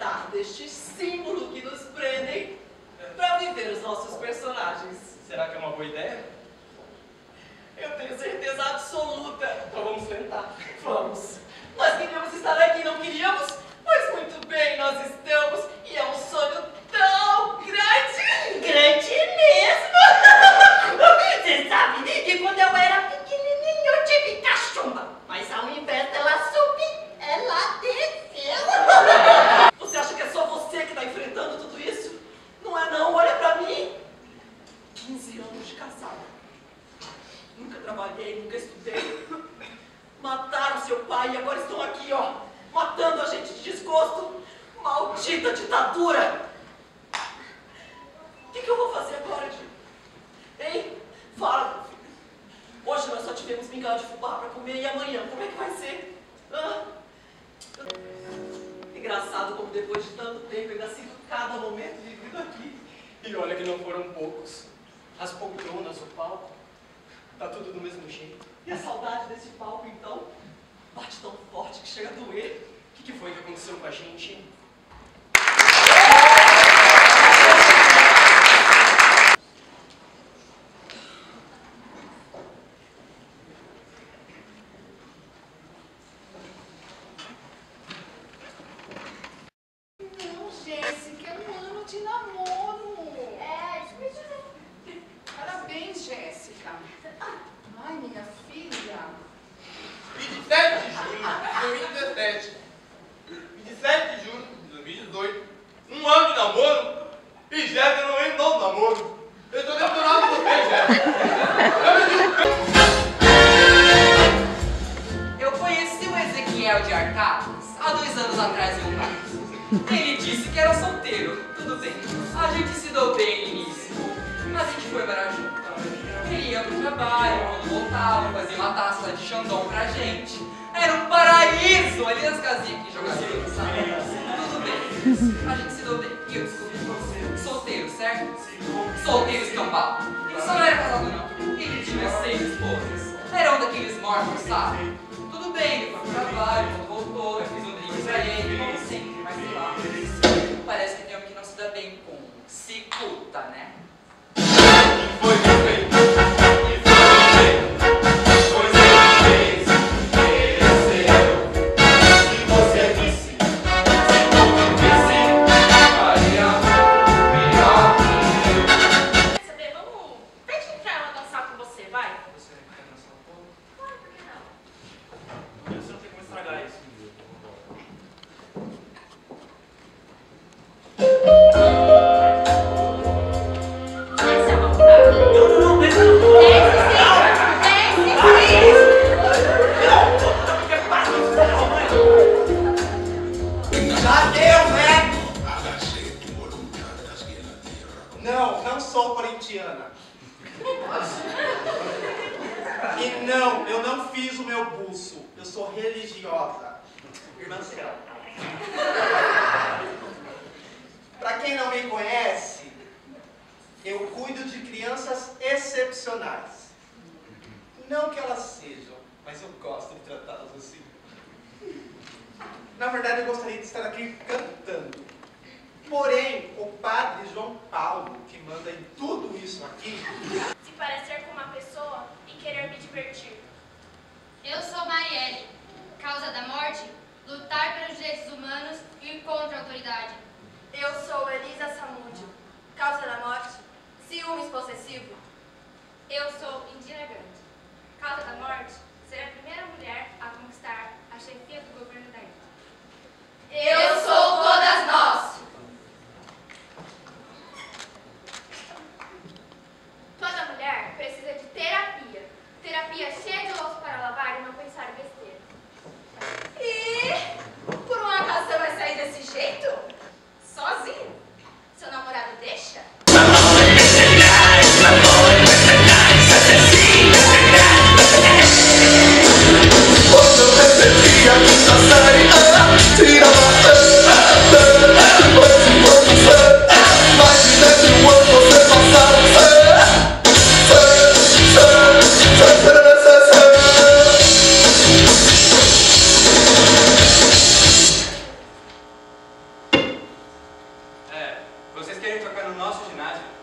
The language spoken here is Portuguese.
libertar símbolo que nos prendem para viver os nossos personagens. Será que é uma boa ideia? Eu tenho certeza absoluta E agora estão aqui, ó. Matando a gente de desgosto. Maldita ditadura. O que, que eu vou fazer agora, Di? Hein? Fala. Hoje nós só tivemos mingau de fubá pra comer e amanhã, como é que vai ser? Hã? Engraçado como depois de tanto tempo ainda sinto cada momento vivido aqui. E olha que não foram poucos. As poltronas, o palco, tá tudo do mesmo jeito. E a saudade desse palco, então, bate tão forte que chega a doer. O que, que foi que aconteceu com a gente? Não, Jéssica, é um ano de namoro. É, isso mesmo. Parabéns, Jéssica. Ai, minha filha. 27 de junho de 2017. 27 de junho de 2018. Um ano de namoro. E Jéssica não entrou no namoro. Eu tô detonado com você, Jéssica. Eu conheci o Ezequiel de Arcadas há dois anos atrás em um bar. Ele disse que era solteiro, tudo bem. A gente se deu bem início. A gente foi morar junto. Ele ia pro trabalho, quando voltava, fazia uma taça de Xandão pra gente. Era um paraíso ali nas casinhas que jogadores, sabe? Tudo bem. A gente se deu bem. E eu descobri você. Solteiro, certo? Solteiro escambau. Ele só não era casado não. Ele tinha seis esposas. Era um daqueles mortos, sabe? Tudo bem, ele foi pro trabalho, quando voltou, eu fiz um drink pra ele, como sempre, mas sei lá. Parece que tem um que não se dá bem com cicuta, né? E não, eu não fiz o meu buço. Eu sou religiosa. Irmã Céu. Pra quem não me conhece, eu cuido de crianças excepcionais. Não que elas sejam, mas eu gosto de tratá-las assim. Na verdade, eu gostaria de estar aqui cantando. Porém, o padre João Paulo, que manda em tudo isso aqui, Se parecer com uma pessoa e querer me divertir. Eu sou Marielle. Causa da morte? Lutar pelos direitos humanos e ir contra a autoridade. Eu sou Elisa Samúdio. Causa da morte? Ciúmes possessivo. Eu sou Indira Gandhi. Causa da morte? Ser a primeira mulher a conquistar a chefia do governo da Índia. Eu sou todas nós. Toda mulher precisa de terapia. Terapia cheia de louça vocês querem tocar no nosso ginásio?